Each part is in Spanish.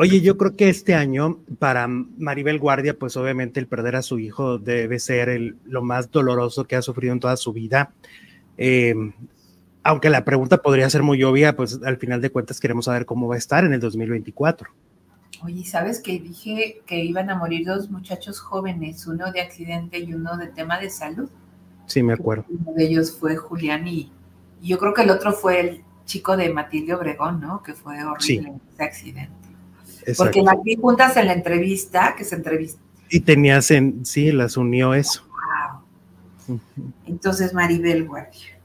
Oye, yo creo que este año para Maribel Guardia, pues obviamente el perder a su hijo debe ser el, lo más doloroso que ha sufrido en toda su vida. Eh, aunque la pregunta podría ser muy obvia, pues al final de cuentas queremos saber cómo va a estar en el 2024. Oye, ¿sabes que dije que iban a morir dos muchachos jóvenes, uno de accidente y uno de tema de salud? Sí, me acuerdo. Uno de ellos fue Julián y, yo creo que el otro fue el chico de Matilde Obregón, ¿no? Que fue horrible ese accidente. Porque la vi juntas en la entrevista, que se entrevistó. Y tenías en, sí, las unió eso. Wow. Entonces, Maribel Guardia,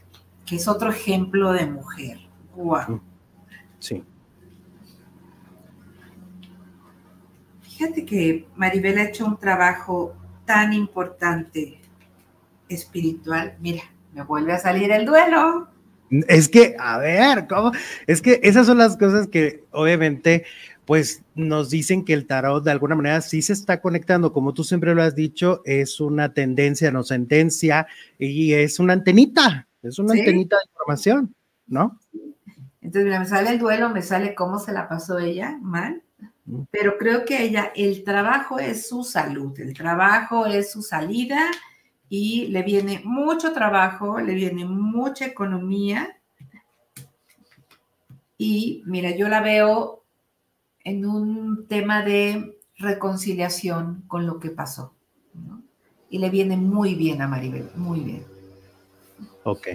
que es otro ejemplo de mujer. Wow. Sí. Fíjate que Maribel ha hecho un trabajo tan importante espiritual. Mira, me vuelve a salir el duelo. Es que, a ver, ¿cómo? Es que esas son las cosas que obviamente pues nos dicen que el tarot de alguna manera sí se está conectando, como tú siempre lo has dicho, es una tendencia, no sentencia, y es una antenita, es una antenita de información, ¿no? Entonces, mira, me sale el duelo, me sale cómo se la pasó ella, mal, pero creo que ella, el trabajo es su salud, el trabajo es su salida y le viene mucho trabajo, le viene mucha economía. Y mira, yo la veo en un tema de reconciliación con lo que pasó. Y le viene muy bien a Maribel, muy bien. Ok.